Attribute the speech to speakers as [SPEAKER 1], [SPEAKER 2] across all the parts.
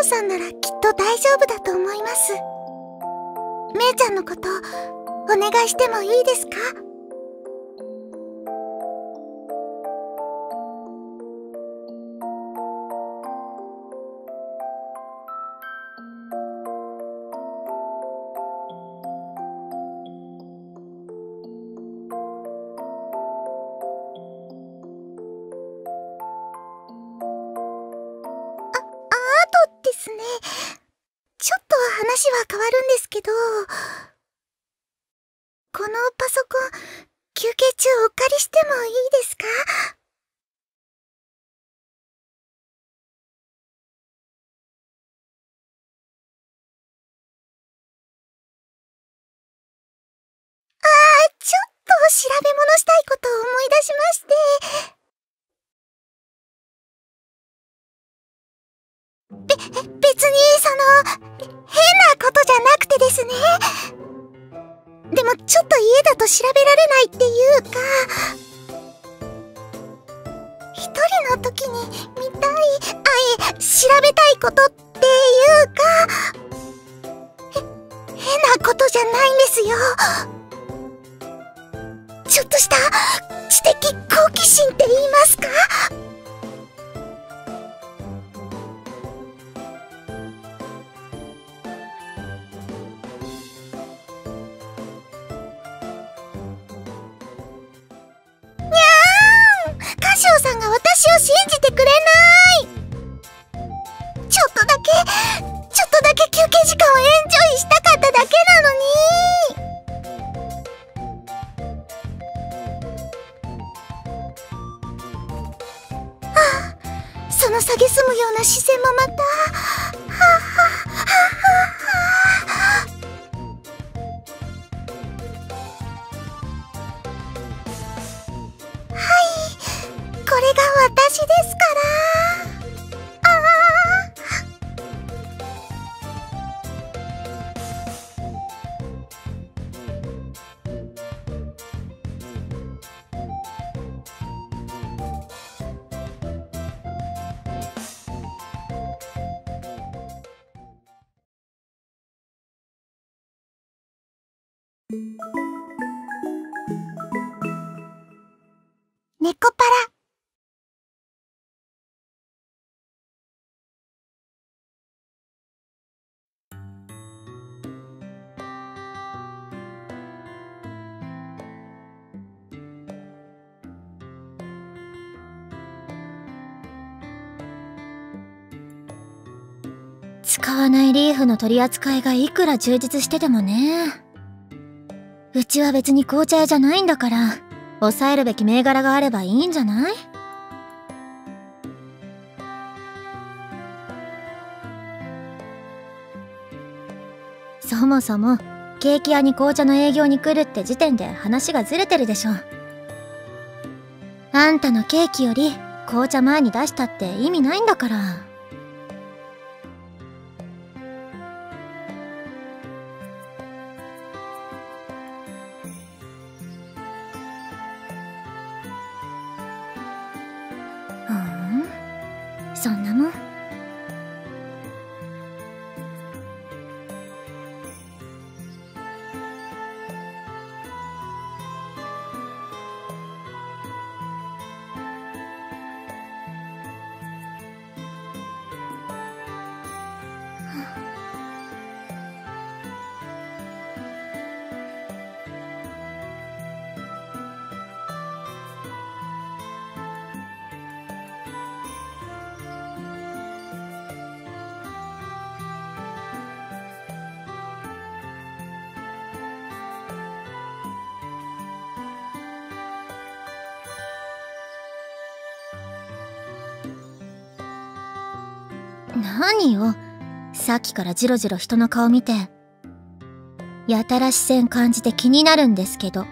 [SPEAKER 1] ンさんならきっと大丈夫だと思います。めいちゃんのこと、お願いしてもいいですか？したいことを思い出しまして。べ、別に、その、変なことじゃなくてですね。でもちょっと家だと調べられないっていうか。一人の時に見たいあいえ調べたいことっていうか。変なことじゃないんですよ。ちょっとした知的好奇心って言いますか？さんが私を信じてくれない！ちょっとだけちょっとだけ休憩時間をエンジョイしたかっただけなのに。その蔑むような視線もまた。はあ。猫パラ
[SPEAKER 2] 使わないリーフの取り扱いがいくら充実しててもね。うちは別に紅茶屋じゃないんだから、抑えるべき銘柄があればいいんじゃない？そもそも、ケーキ屋に紅茶の営業に来るって時点で話がずれてるでしょ。あんたのケーキより紅茶前に出したって意味ないんだから。何よさっきからジロジロ人の顔見て。やたら視線感じて気になるんですけど。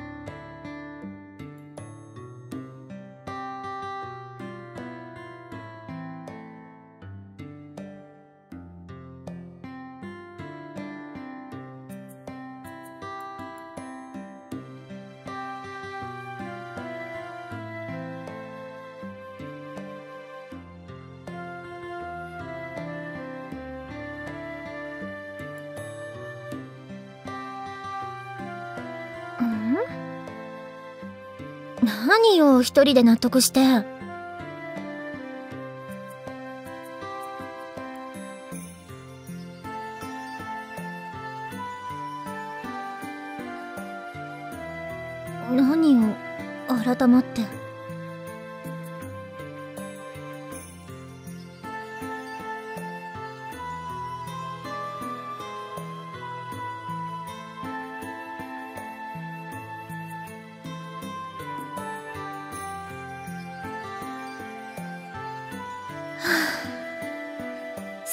[SPEAKER 2] 何よ一人で納得して？何を改まって？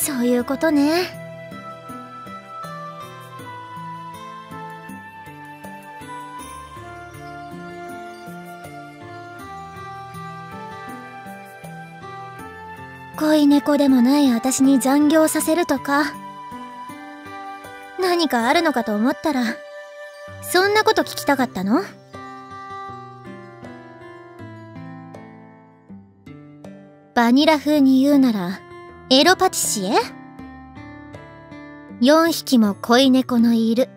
[SPEAKER 2] そういうことね。恋猫でもない私に残業させるとか。何かあるのかと思ったらそんなこと聞きたかったの？バニラ風に言うならエロパティシエ ?4 匹も恋猫のいる。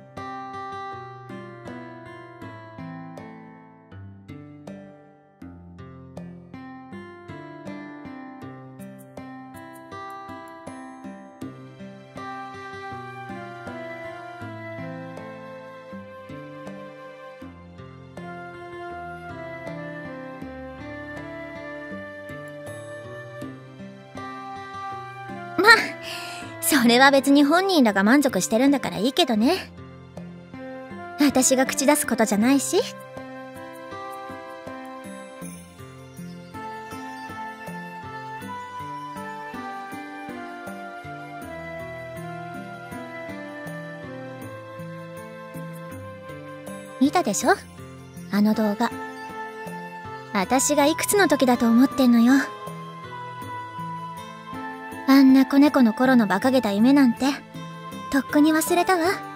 [SPEAKER 2] は別に本人らが満足してるんだからいいけどね。私が口出すことじゃないし。見たでしょ？あの動画。私がいくつの時だと思ってんのよ。こんな子猫の頃の馬鹿げた夢なんて、とっくに忘れたわ。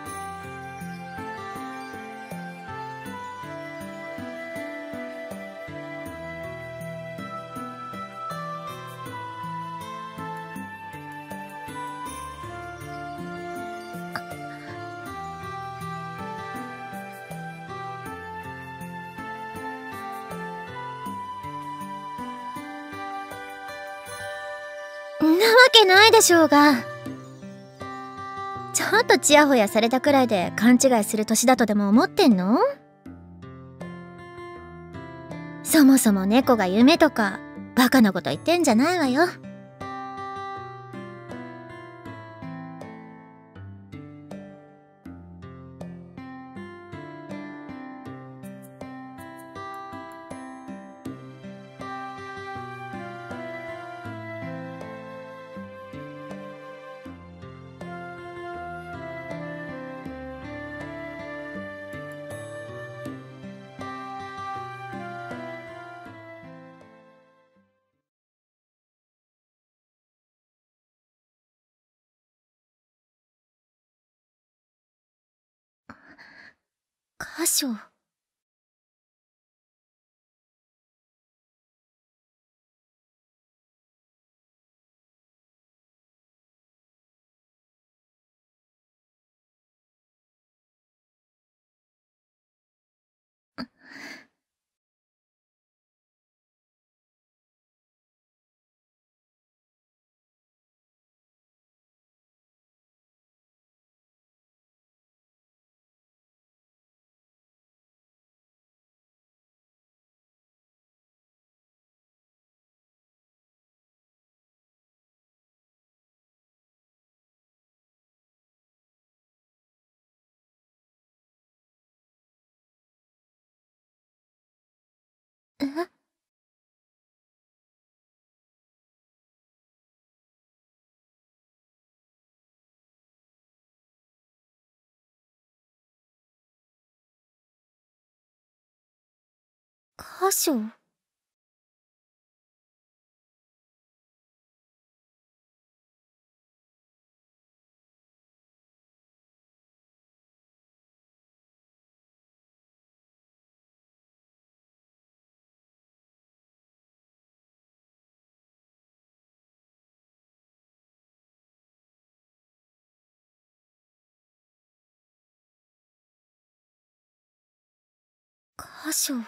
[SPEAKER 2] なわけないでしょうが。ちょっとちやほやされたくらいで勘違いする年だとでも思ってんの？そもそも猫が夢とかバカなこと言ってんじゃないわよ。箇所。え？箇所箇所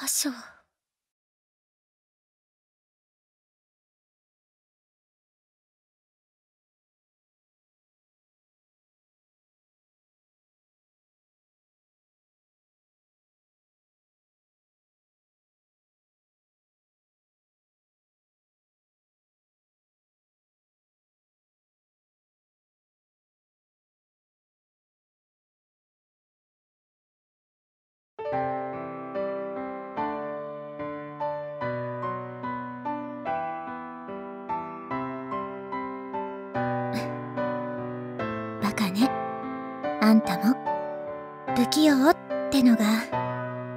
[SPEAKER 2] 箇所。かね。あんたも不器用ってのが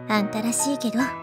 [SPEAKER 2] あんたらしいけど。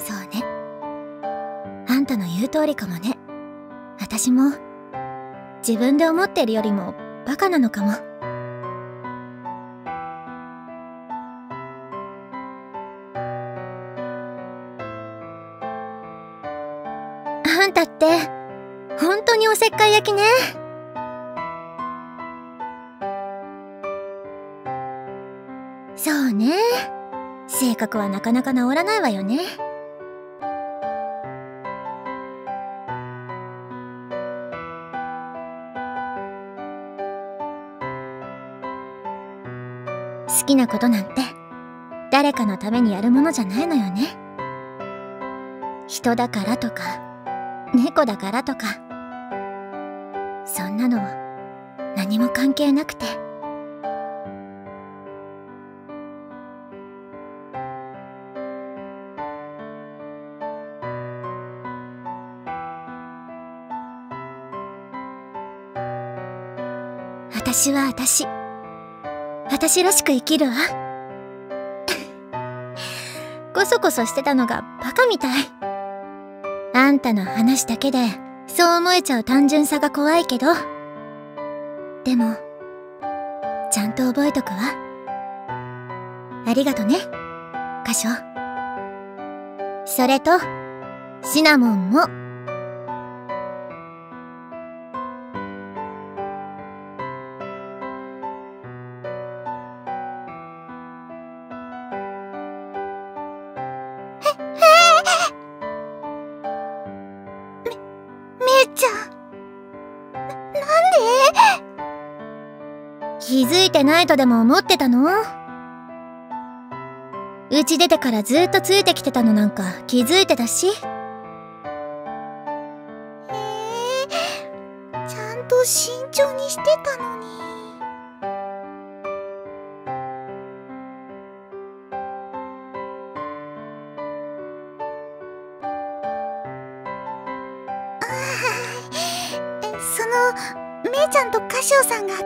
[SPEAKER 2] そうね。あんたの言う通りかもね。私も自分で思ってるよりもバカなのかも。あんたって本当におせっかい焼きね。そうね。性格はなかなか治らないわよね。好きなことなんて誰かのためにやるものじゃないのよね。人だからとか猫だからとかそんなの何も関係なくて。私は私。私らしく生きるわ。こそこそしてたのがバカみたい。あんたの話だけでそう思えちゃう単純さが怖いけど。でもちゃんと覚えとくわ。ありがとね。箇所それとシナモンも。気づいてないとでも思ってたの？うち出てからずっとついてきてたのなんか気づいてたし。
[SPEAKER 1] へえ、ちゃんと慎重にしてたのに。あーそのめいちゃんとカシオさんが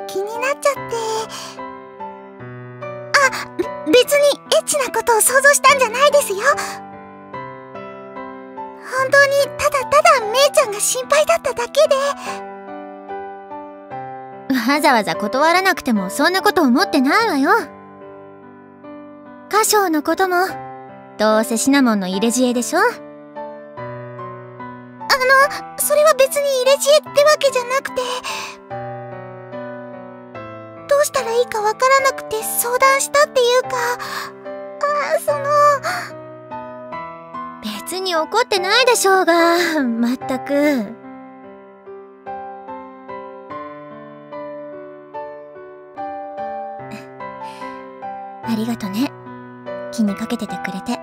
[SPEAKER 1] 別にエッチなことを想像したんじゃないですよ。本当にただただめいちゃんが心配だっただけで。
[SPEAKER 2] わざわざ断らなくてもそんなこと思ってないわよ。歌唱のこともどうせシナモンの入れ知恵でしょ。
[SPEAKER 1] それは別に入れ知恵ってわけじゃなくてどうしたらいいかわからなくて相談したっていうか。あその。
[SPEAKER 2] 別に怒ってないでしょうが。まったくありがとね。気にかけててくれて。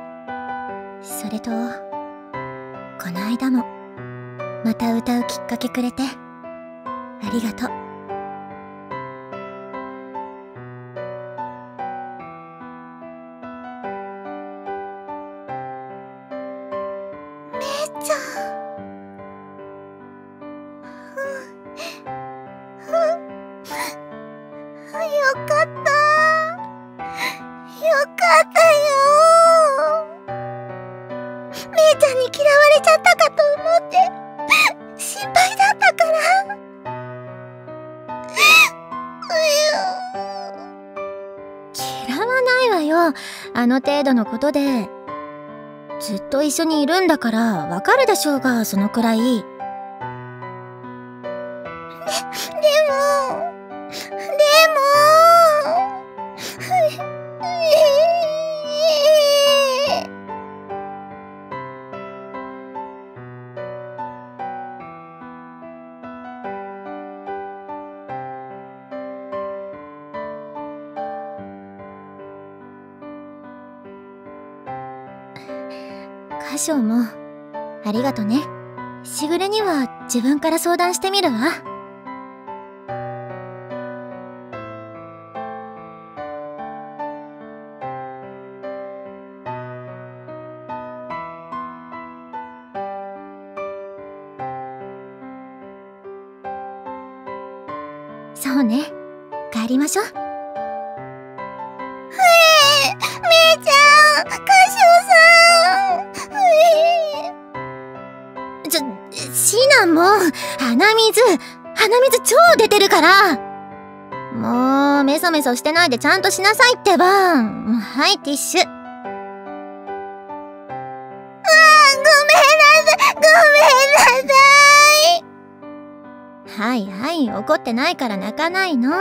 [SPEAKER 2] それとこの間もまた歌うきっかけくれて。ありがと。う
[SPEAKER 1] 嫌われちゃったかと思って心配だったから。
[SPEAKER 2] 嫌わないわよ。あの程度のことで。ずっと一緒にいるんだからわかるでしょうがそのくらい。歌唱も。ありがとね。しぐれには自分から相談してみるわ。そうね。帰りましょう。水鼻水超出てるから。もうメソメソしてないでちゃんとしなさいってば。はいティッシュ。
[SPEAKER 1] あごめんなさいごめんなさい。
[SPEAKER 2] はいはい怒ってないから泣かないの。